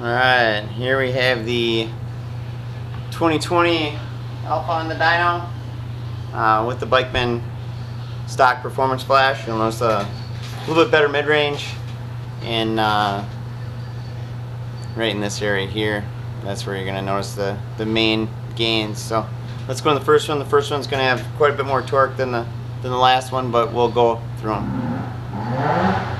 Alright, here we have the 2020 Alpha on the dyno uh, with the Bikeman stock performance flash. You'll notice a little bit better mid-range and uh, right in this area here that's where you're going to notice the, the main gains. So let's go to the first one. The first one's going to have quite a bit more torque than the, than the last one but we'll go through them.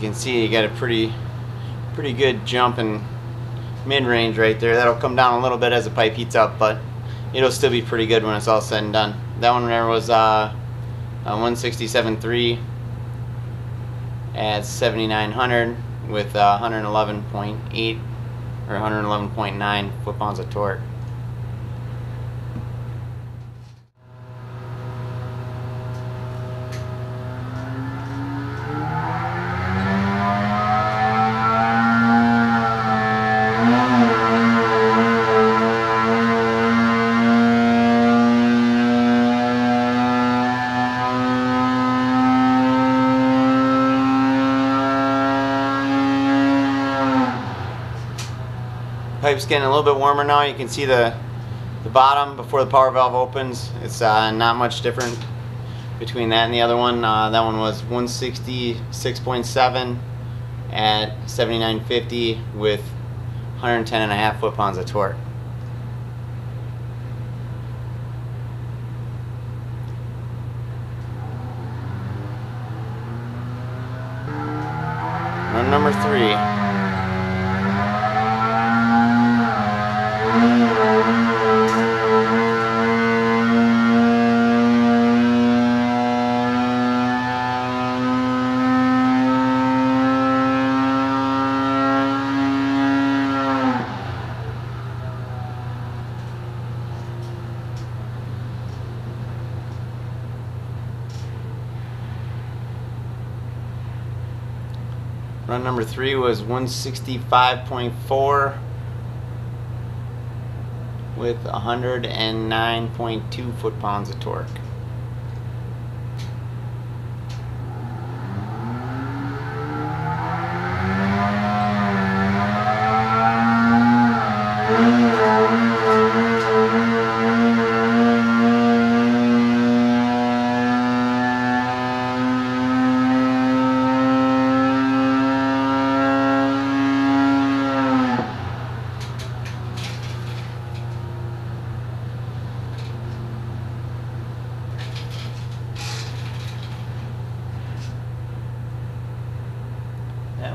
You can see, you got a pretty, pretty good jump in mid-range right there. That'll come down a little bit as the pipe heats up, but it'll still be pretty good when it's all said and done. That one there was uh, a 167.3 at 7900 with uh, 111.8 or 111.9 foot-pounds of torque. Pipe's getting a little bit warmer now. You can see the the bottom before the power valve opens. It's uh, not much different between that and the other one. Uh, that one was 166.7 at 7950 with 110 and a half foot-pounds of torque. Run number three. Run number three was 165.4 with 109.2 foot-pounds of torque.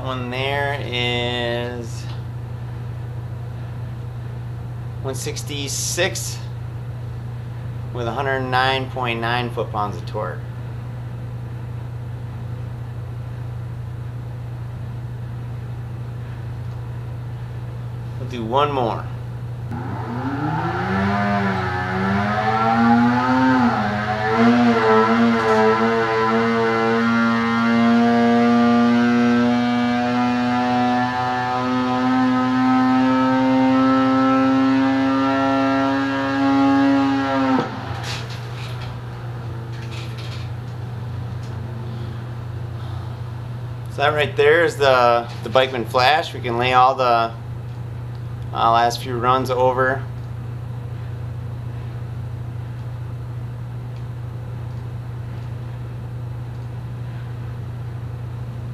One there is 166 with 109.9 foot-pounds of torque. We'll do one more. So that right there is the, the Bikeman Flash. We can lay all the uh, last few runs over.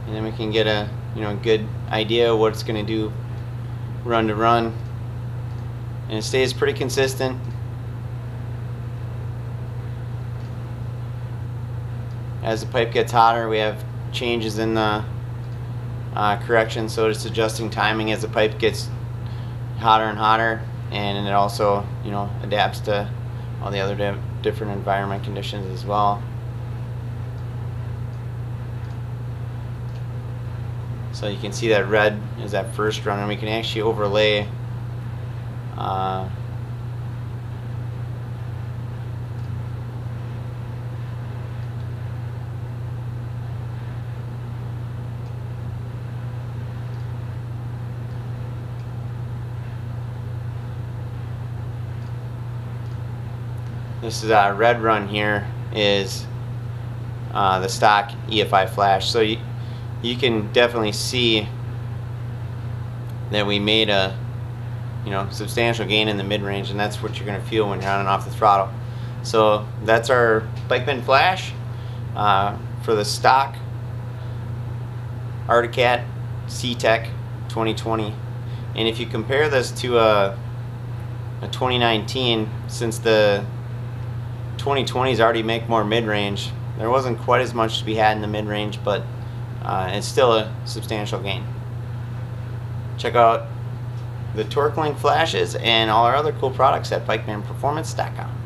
And then we can get a you know good idea of what it's going to do run to run. And it stays pretty consistent. As the pipe gets hotter, we have changes in the uh, correction, so it's adjusting timing as the pipe gets hotter and hotter, and it also, you know, adapts to all the other di different environment conditions as well. So you can see that red is that first run, and we can actually overlay uh, This is a red run here is uh, the stock EFI flash. So you, you can definitely see that we made a you know substantial gain in the mid range and that's what you're going to feel when you're on and off the throttle. So that's our Bikeman flash uh, for the stock Articat CTEC 2020. And if you compare this to a, a 2019, since the 2020s already make more mid-range, there wasn't quite as much to be had in the mid-range, but uh, it's still a substantial gain. Check out the Torque Link flashes and all our other cool products at BikemanPerformance.com.